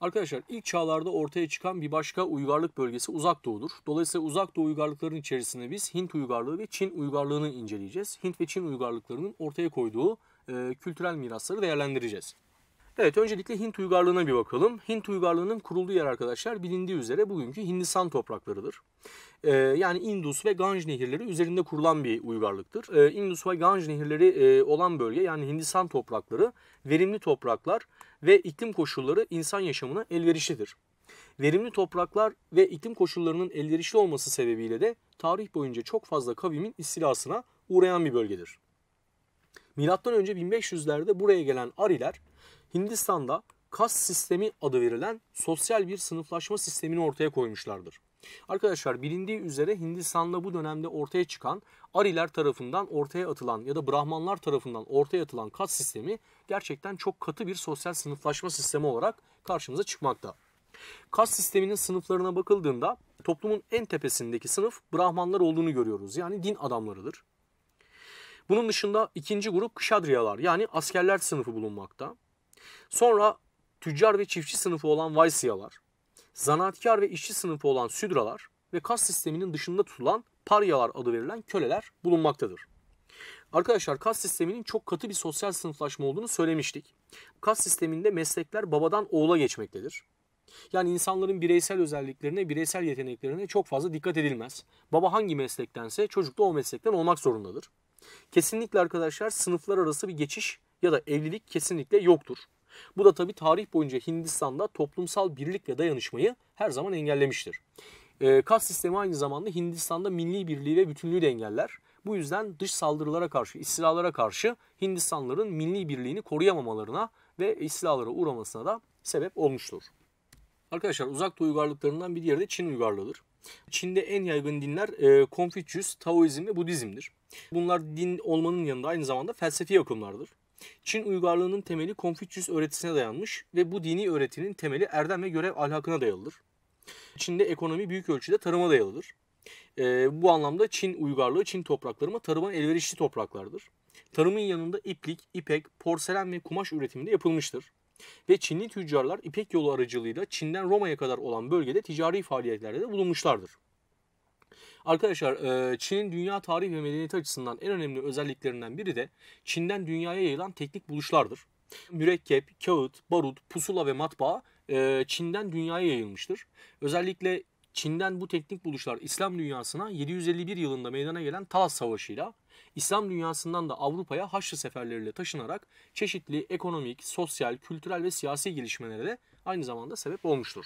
Arkadaşlar ilk çağlarda ortaya çıkan bir başka uygarlık bölgesi Uzak Doğu'dur. Dolayısıyla Uzak Doğu uygarlıklarının içerisinde biz Hint uygarlığı ve Çin uygarlığını inceleyeceğiz. Hint ve Çin uygarlıklarının ortaya koyduğu e, kültürel mirasları değerlendireceğiz. Evet öncelikle Hint uygarlığına bir bakalım. Hint uygarlığının kurulduğu yer arkadaşlar bilindiği üzere bugünkü Hindistan topraklarıdır. Ee, yani Indus ve Ganj nehirleri üzerinde kurulan bir uygarlıktır. Ee, Indus ve Ganj nehirleri e, olan bölge yani Hindistan toprakları verimli topraklar ve iklim koşulları insan yaşamına elverişlidir. Verimli topraklar ve iklim koşullarının elverişli olması sebebiyle de tarih boyunca çok fazla kavimin istilasına uğrayan bir bölgedir. Milattan önce 1500'lerde buraya gelen Ariler Hindistan'da kas sistemi adı verilen sosyal bir sınıflaşma sistemini ortaya koymuşlardır. Arkadaşlar bilindiği üzere Hindistan'da bu dönemde ortaya çıkan Ariler tarafından ortaya atılan ya da Brahmanlar tarafından ortaya atılan kas sistemi gerçekten çok katı bir sosyal sınıflaşma sistemi olarak karşımıza çıkmakta. Kas sisteminin sınıflarına bakıldığında toplumun en tepesindeki sınıf Brahmanlar olduğunu görüyoruz. Yani din adamlarıdır. Bunun dışında ikinci grup Kşadriyalar yani askerler sınıfı bulunmakta. Sonra tüccar ve çiftçi sınıfı olan Vaisyalar, zanaatkar ve işçi sınıfı olan Südralar ve kas sisteminin dışında tutulan Paryalar adı verilen köleler bulunmaktadır. Arkadaşlar kas sisteminin çok katı bir sosyal sınıflaşma olduğunu söylemiştik. Kas sisteminde meslekler babadan oğula geçmektedir. Yani insanların bireysel özelliklerine, bireysel yeteneklerine çok fazla dikkat edilmez. Baba hangi meslektense çocuk da o meslekten olmak zorundadır. Kesinlikle arkadaşlar sınıflar arası bir geçiş ya da evlilik kesinlikle yoktur. Bu da tabi tarih boyunca Hindistan'da toplumsal birlik ve dayanışmayı her zaman engellemiştir. E, kas sistemi aynı zamanda Hindistan'da milli birliği ve bütünlüğü de engeller. Bu yüzden dış saldırılara karşı, istilalara karşı Hindistanlıların milli birliğini koruyamamalarına ve istilalara uğramasına da sebep olmuştur. Arkadaşlar uzak doğu uygarlıklarından bir diğeri de Çin uygarlığıdır. Çin'de en yaygın dinler e, Konfüçyüs, Taoizm ve Budizm'dir. Bunlar din olmanın yanında aynı zamanda felsefi akımlardır. Çin uygarlığının temeli Konfüçyüs öğretisine dayanmış ve bu dini öğretinin temeli erdem ve görev ahlakına dayalıdır. Çin'de ekonomi büyük ölçüde tarıma dayalıdır. E, bu anlamda Çin uygarlığı, Çin toprakları tarıma elverişli topraklardır. Tarımın yanında iplik, ipek, porselen ve kumaş üretiminde yapılmıştır. Ve Çinli tüccarlar İpek yolu aracılığıyla Çin'den Roma'ya kadar olan bölgede ticari faaliyetlerde de bulunmuşlardır. Arkadaşlar e, Çin'in dünya tarihi ve medeniyeti açısından en önemli özelliklerinden biri de Çin'den dünyaya yayılan teknik buluşlardır. Mürekkep, kağıt, barut, pusula ve matbaa e, Çin'den dünyaya yayılmıştır. Özellikle Çin'den bu teknik buluşlar İslam dünyasına 751 yılında meydana gelen Talas Savaşı ile İslam dünyasından da Avrupa'ya Haçlı seferleriyle taşınarak çeşitli ekonomik, sosyal, kültürel ve siyasi gelişmelere de aynı zamanda sebep olmuştur.